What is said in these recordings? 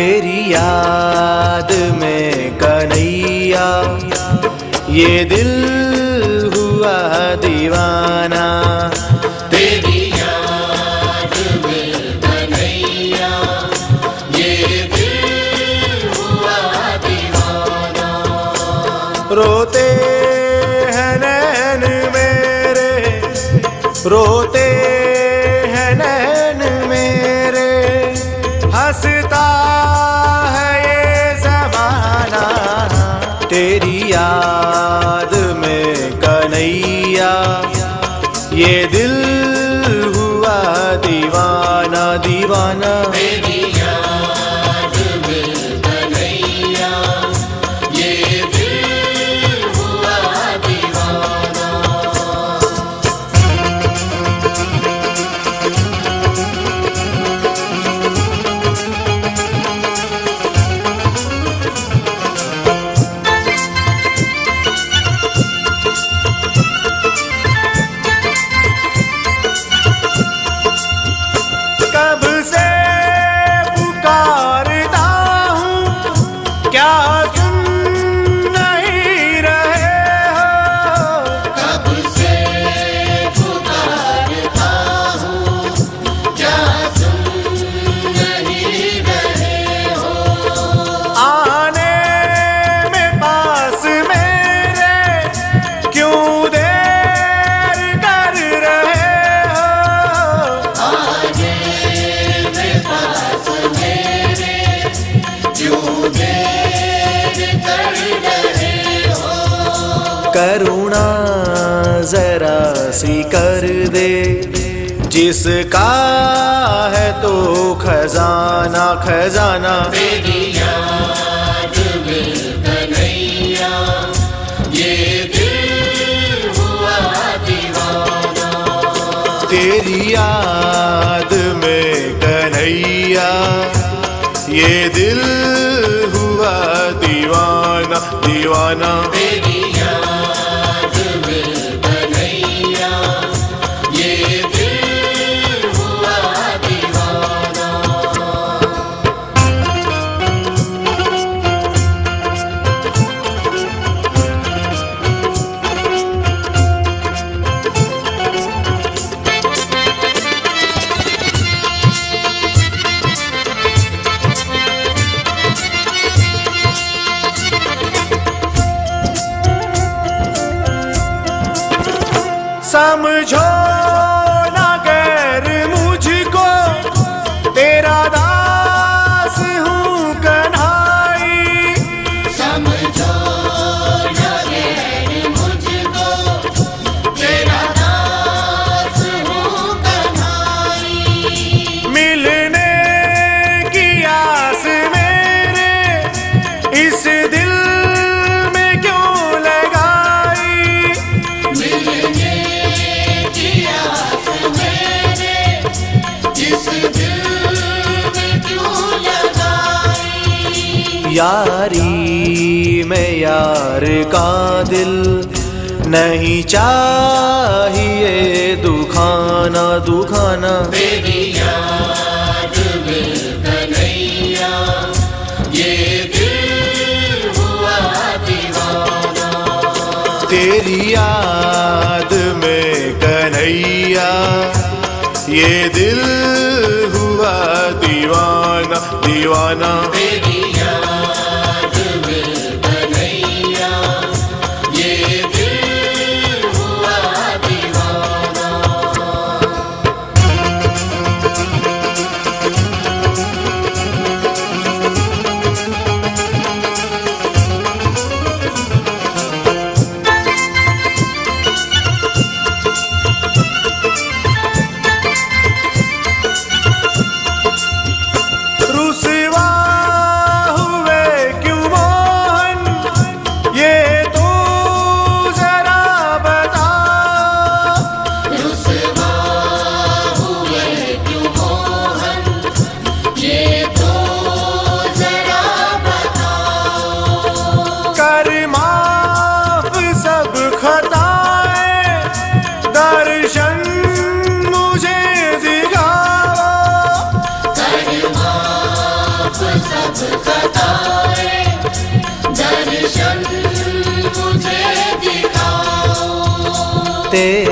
तेरी याद में कन्हैया। ये दिल हुआ दीवाना। तेरी याद में कन्हैया। ये दिल हुआ दीवाना। रोते हैं नैन मेरे। रोते है ये जमाना। तेरी याद में कन्हैया। ये दिल हुआ दीवाना दीवाना। तेरी करुणा जरा सी कर दे। जिसका है तो खजाना खजाना। तेरी याद में कन्हैया, ये दिल हुआ दीवाना तेरी याद ये दिल हुआ दीवाना। दीवाना तेरी याद मुझो यारी में यार का दिल नहीं चाहिए दुखाना दुखाना। तेरी याद में कन्हैया ये दिल हुआ दीवाना। तेरी याद में कन्हैया ये दिल हुआ दीवाना दीवाना। तेरी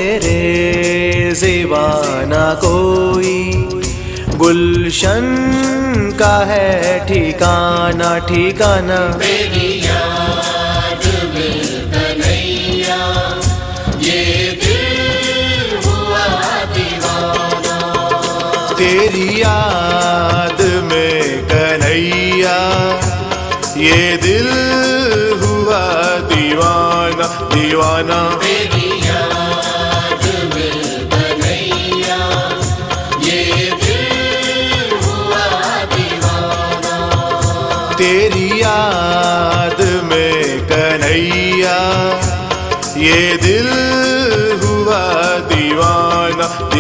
तेरे सिवा ना कोई। गुलशन का है ठिकाना ठिकाना। तेरी याद में कन्हैया ये दिल हुआ दीवाना। तेरी याद में कन्हैया ये दिल हुआ दीवाना दीवाना। तेरी